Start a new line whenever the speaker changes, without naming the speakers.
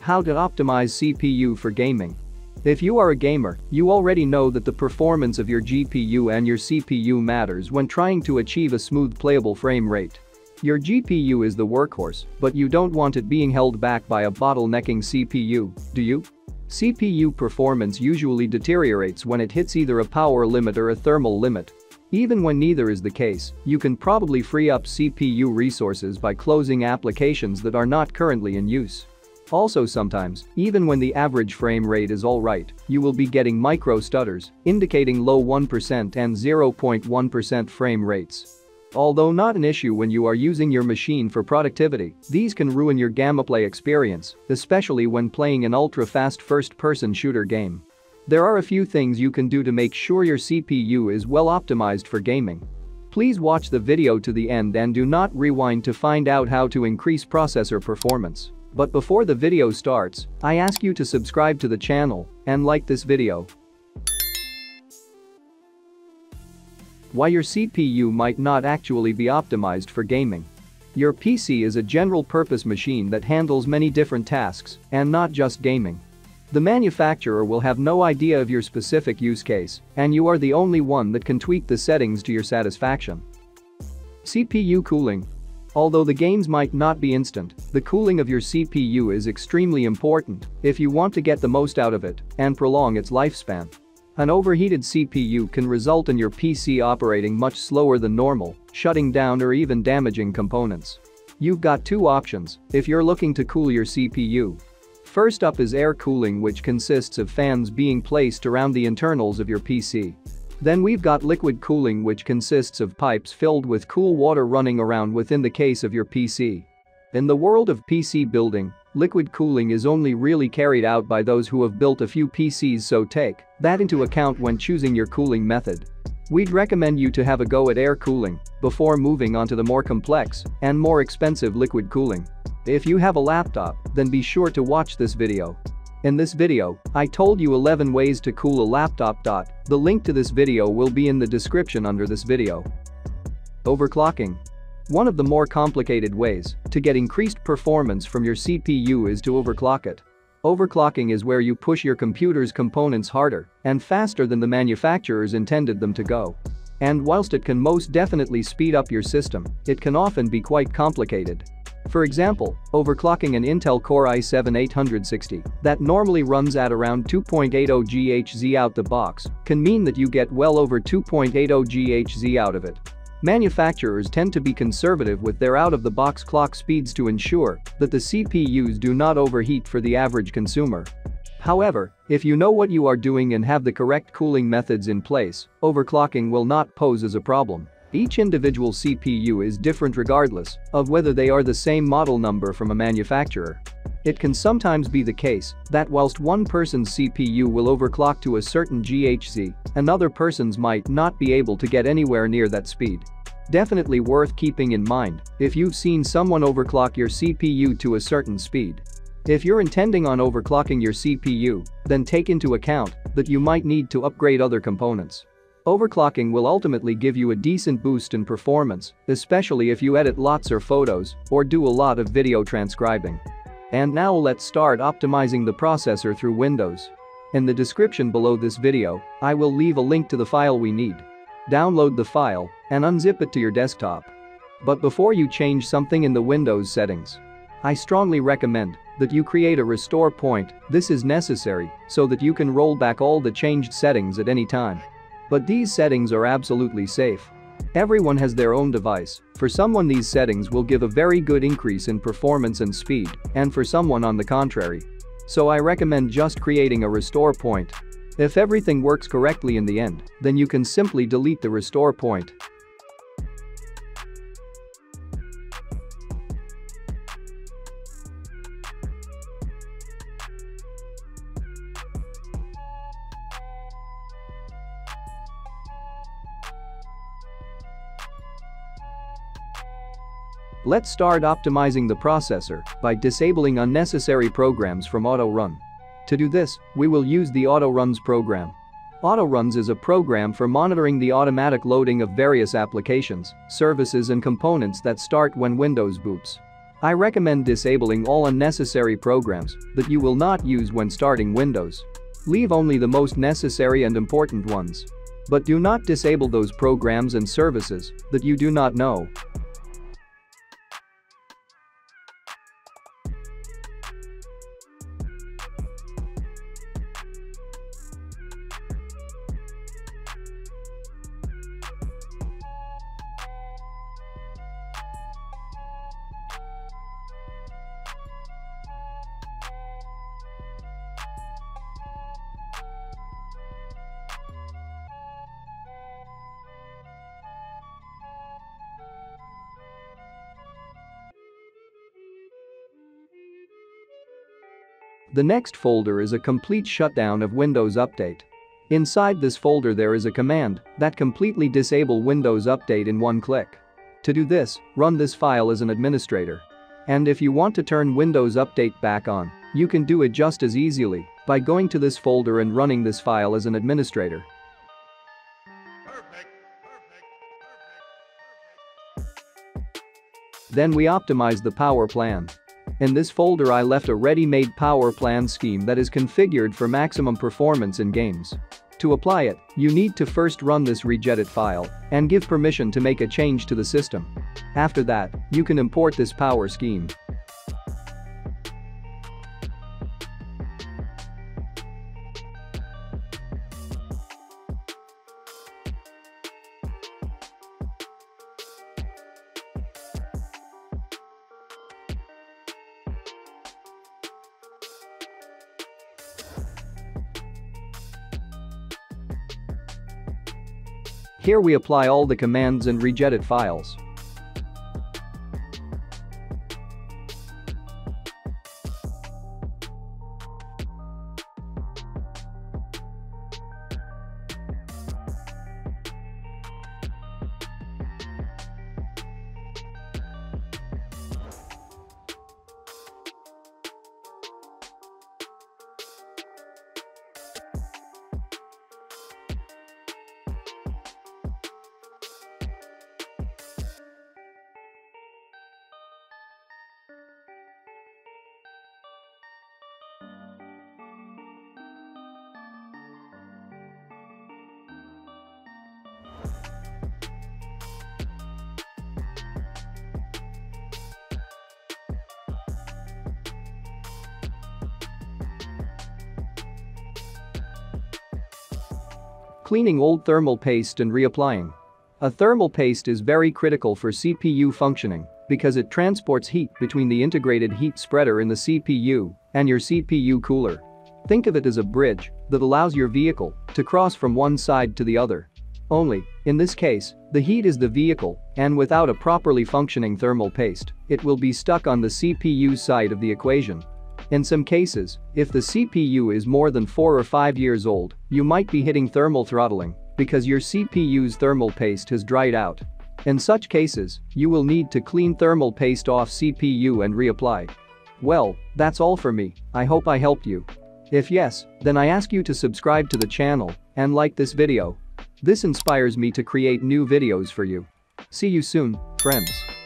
How to optimize CPU for gaming. If you are a gamer, you already know that the performance of your GPU and your CPU matters when trying to achieve a smooth playable frame rate. Your GPU is the workhorse, but you don't want it being held back by a bottlenecking CPU, do you? CPU performance usually deteriorates when it hits either a power limit or a thermal limit. Even when neither is the case, you can probably free up CPU resources by closing applications that are not currently in use. Also sometimes, even when the average frame rate is alright, you will be getting micro stutters, indicating low 1% and 0.1% frame rates. Although not an issue when you are using your machine for productivity, these can ruin your gameplay experience, especially when playing an ultra-fast first-person shooter game. There are a few things you can do to make sure your CPU is well optimized for gaming. Please watch the video to the end and do not rewind to find out how to increase processor performance. But before the video starts, I ask you to subscribe to the channel and like this video Why your CPU might not actually be optimized for gaming. Your PC is a general-purpose machine that handles many different tasks, and not just gaming. The manufacturer will have no idea of your specific use case, and you are the only one that can tweak the settings to your satisfaction. CPU cooling. Although the games might not be instant, the cooling of your CPU is extremely important if you want to get the most out of it and prolong its lifespan. An overheated CPU can result in your PC operating much slower than normal, shutting down or even damaging components. You've got two options if you're looking to cool your CPU. First up is air cooling which consists of fans being placed around the internals of your PC. Then we've got liquid cooling which consists of pipes filled with cool water running around within the case of your PC. In the world of PC building, liquid cooling is only really carried out by those who have built a few PCs so take that into account when choosing your cooling method. We'd recommend you to have a go at air cooling before moving on to the more complex and more expensive liquid cooling. If you have a laptop, then be sure to watch this video. In this video, I told you 11 ways to cool a laptop. The link to this video will be in the description under this video. Overclocking one of the more complicated ways to get increased performance from your CPU is to overclock it. Overclocking is where you push your computer's components harder and faster than the manufacturers intended them to go. And whilst it can most definitely speed up your system, it can often be quite complicated. For example, overclocking an Intel Core i7-860 that normally runs at around 2.80 GHz out the box can mean that you get well over 2.80 GHz out of it. Manufacturers tend to be conservative with their out-of-the-box clock speeds to ensure that the CPUs do not overheat for the average consumer. However, if you know what you are doing and have the correct cooling methods in place, overclocking will not pose as a problem. Each individual CPU is different regardless of whether they are the same model number from a manufacturer. It can sometimes be the case that whilst one person's CPU will overclock to a certain GHz, another person's might not be able to get anywhere near that speed. Definitely worth keeping in mind if you've seen someone overclock your CPU to a certain speed. If you're intending on overclocking your CPU, then take into account that you might need to upgrade other components. Overclocking will ultimately give you a decent boost in performance, especially if you edit lots of photos or do a lot of video transcribing. And now let's start optimizing the processor through Windows. In the description below this video, I will leave a link to the file we need. Download the file and unzip it to your desktop. But before you change something in the Windows settings, I strongly recommend that you create a restore point, this is necessary so that you can roll back all the changed settings at any time. But these settings are absolutely safe Everyone has their own device, for someone these settings will give a very good increase in performance and speed, and for someone on the contrary. So I recommend just creating a restore point. If everything works correctly in the end, then you can simply delete the restore point. Let's start optimizing the processor by disabling unnecessary programs from AutoRun. To do this, we will use the AutoRuns program. AutoRuns is a program for monitoring the automatic loading of various applications, services and components that start when Windows boots. I recommend disabling all unnecessary programs that you will not use when starting Windows. Leave only the most necessary and important ones. But do not disable those programs and services that you do not know. The next folder is a complete shutdown of Windows Update. Inside this folder there is a command that completely disable Windows Update in one click. To do this, run this file as an administrator. And if you want to turn Windows Update back on, you can do it just as easily by going to this folder and running this file as an administrator. Then we optimize the power plan. In this folder I left a ready-made power plan scheme that is configured for maximum performance in games. To apply it, you need to first run this regedit file and give permission to make a change to the system. After that, you can import this power scheme. Here we apply all the commands and regedit files. Cleaning old thermal paste and reapplying. A thermal paste is very critical for CPU functioning because it transports heat between the integrated heat spreader in the CPU and your CPU cooler. Think of it as a bridge that allows your vehicle to cross from one side to the other. Only, in this case, the heat is the vehicle, and without a properly functioning thermal paste, it will be stuck on the CPU side of the equation in some cases, if the CPU is more than 4 or 5 years old, you might be hitting thermal throttling because your CPU's thermal paste has dried out. In such cases, you will need to clean thermal paste off CPU and reapply. Well, that's all for me, I hope I helped you. If yes, then I ask you to subscribe to the channel and like this video. This inspires me to create new videos for you. See you soon, friends.